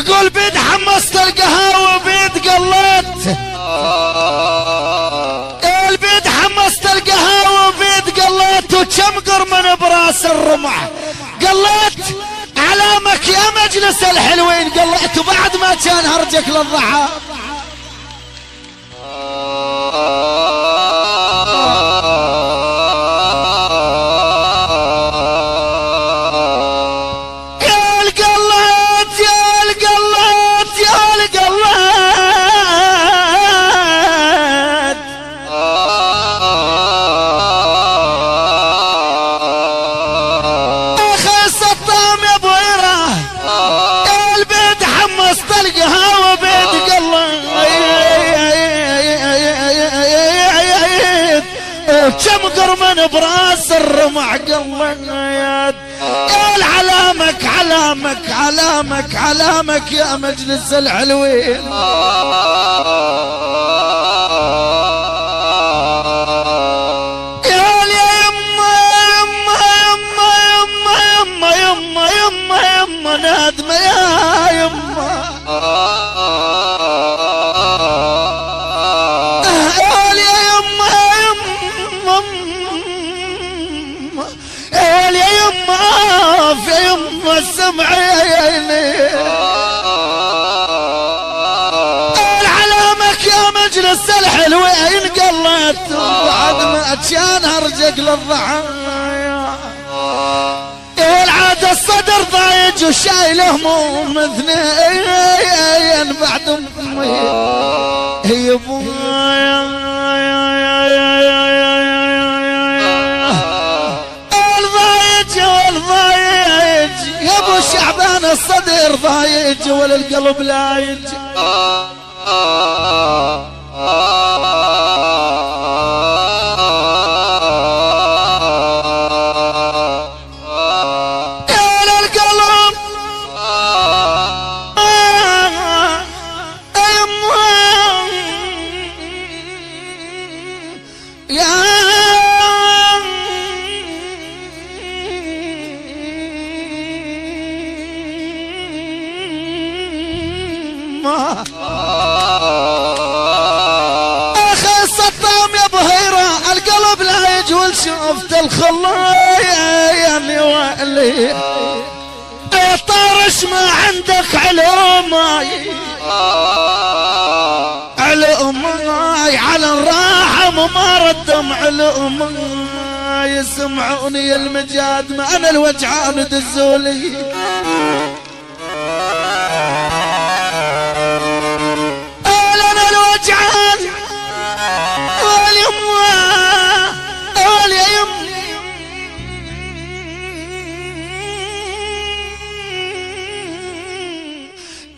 يقول بيد حمصت القهاوي بيد قلت البيد حمصت القهاوي بيد قلت وشمقر من براس الرمح. قلت علامك يا مجلس الحلوين. قلت وبعد ما كان هرجك للضحى. شمقر من براس الرمع قلات يا علامك علامك علامك علامك يا مجلس الحلوين. يا عيني. علامك يا مجلس الحلوين قلت. بعد ما كان هرجك للضحايا العادة الصدر ضايج وشايل هموم اثنين بعد أمي. الصدر ضايج ولا القلب لايج أخي السطام يا بهيرة القلب لا يجول شفت الخلايا يا نوالي يا طارش ما عندك علوماي علوماي على الراحة وما ردم علوماي يسمعوني المجاد ما أنا الوجعان دزولي.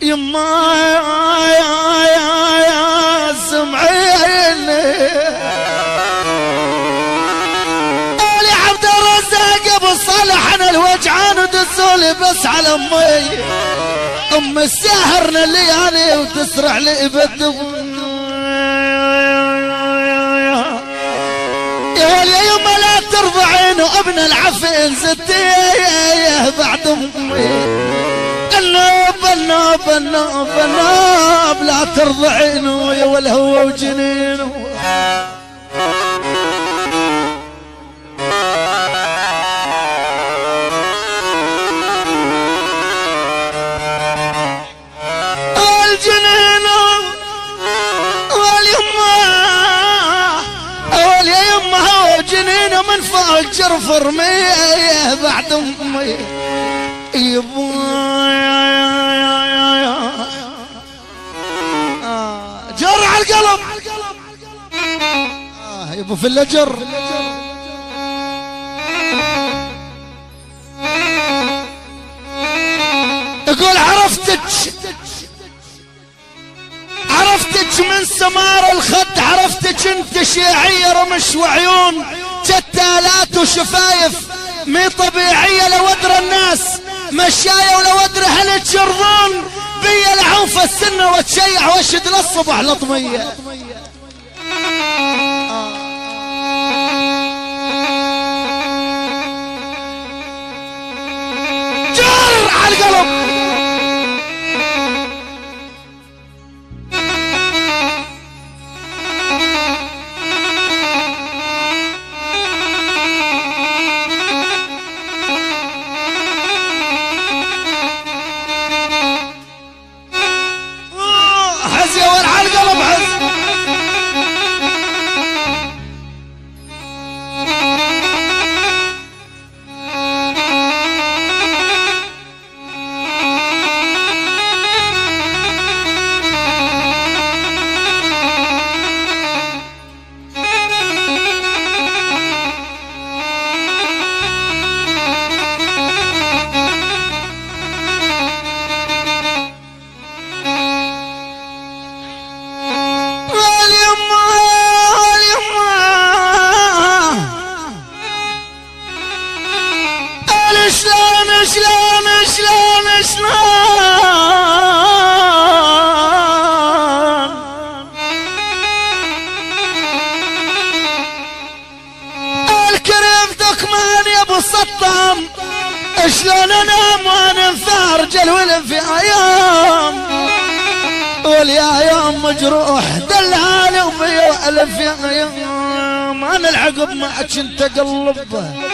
يما يا يا يا يا سمعيني. يا عبد الرزاق أبو صالح أنا الوجعان ودسولي بس على أمي. أم الساهرنا الليالي وتسرع لي بالدفن يا يا يما لا ترضعين وابن العفين زتي بعد أمي. فنا فنا فنا بلا ترضى عينه يا والهوى وجنينه فجر رميه بعد أمي يبوي جر على القلب آه يبا في اللجر يقول عرفتك. عرفتك من سمار الخد عرفتك أنت شيعية رمش وعيون. جتالات وشفايف مي طبيعية لو ادرى الناس. مشاية ولو ادري هل السنة ناشد للصبح لطمية. شلون شلون شلون؟ الكريم ثقمان يا ابو السطام. شلون انام وأنا انثار جلول في أيام؟ واليا يوم مجروح دلالي ومية الف يا أيام أنا العقب ما انت قلبه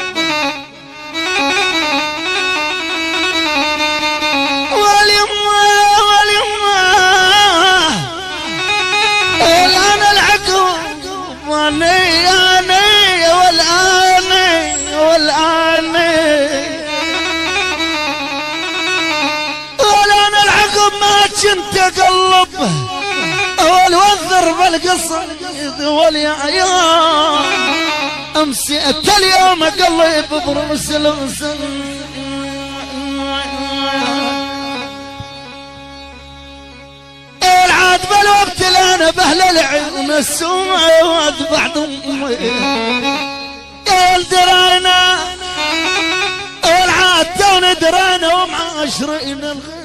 والوذر بالقصيد واليعيان امسيت اليوم اقلب برمس الغسل العاد بالوقت أنا بهل العين السواد بعد أمي. الدرانا العاد تون درانا ومعاشرين الغير.